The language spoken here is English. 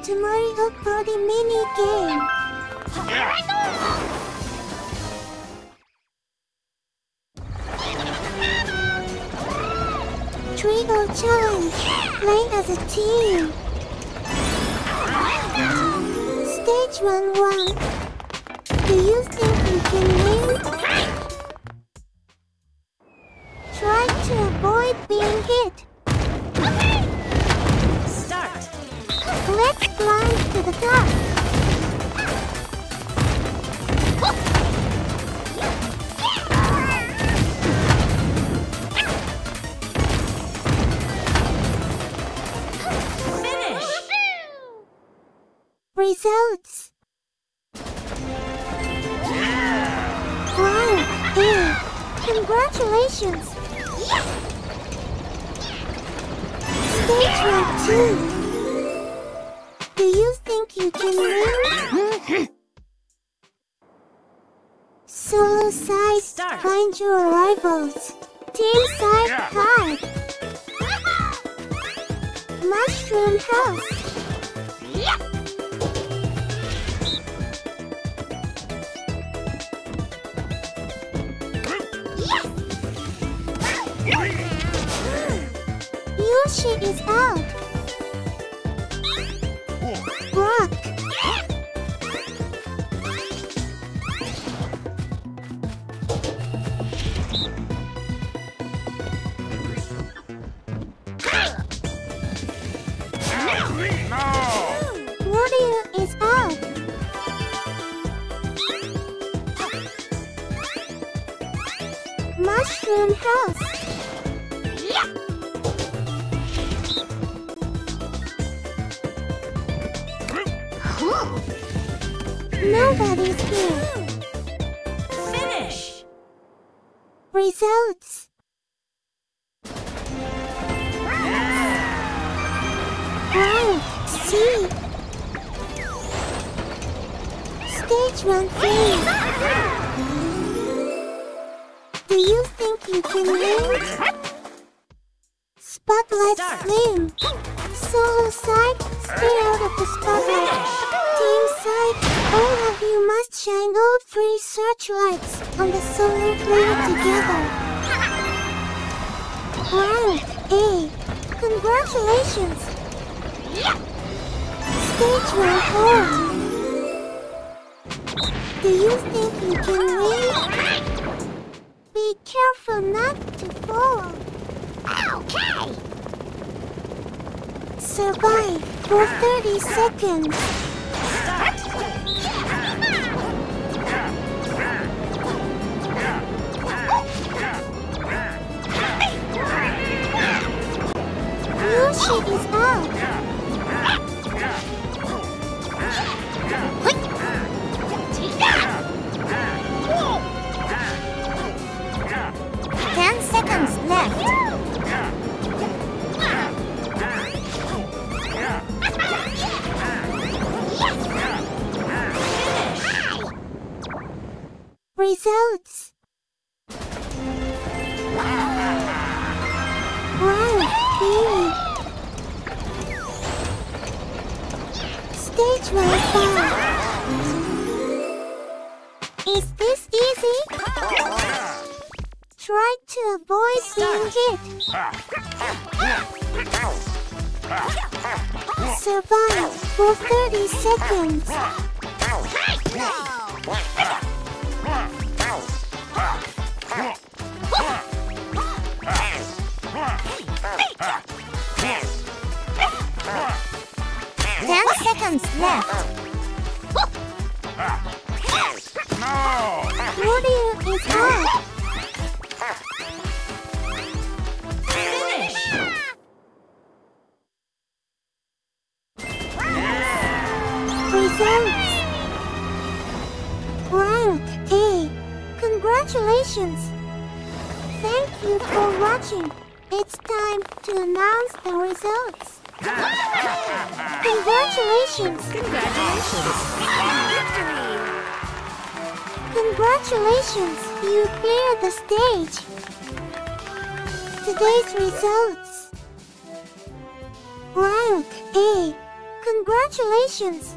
Welcome to Mario Party mini game. Trio Challenge. Play as a team. Stage 1 1. Do you think you can win? Results. Wow, hey, congratulations. Stage one two. Do you think you can win? Solo side, Start. find your rivals. Team side, hide. Mushroom house. Yoshi is out. Out. Mushroom house. Nobody's here. Finish. Results. Wow, see. Stage one three. Do you think you can win? Spotlight Start. Slim. Solo side, stay out of the spotlight. Team side, all of you must shine all three searchlights on the solar player together. Round A. Congratulations! Stage one four. Do you think you can win? Be careful not to fall. Okay. Survive for 30 seconds. Results. Wow. Stage one five. Is this easy? Try to avoid being hit. Survive for 30 seconds. Ten seconds left. Wario is A. Congratulations. Thank you for watching. It's time to announce the results. Congratulations. Congratulations. Victory! Congratulations. You cleared the stage. Today's results. Rank A. Congratulations!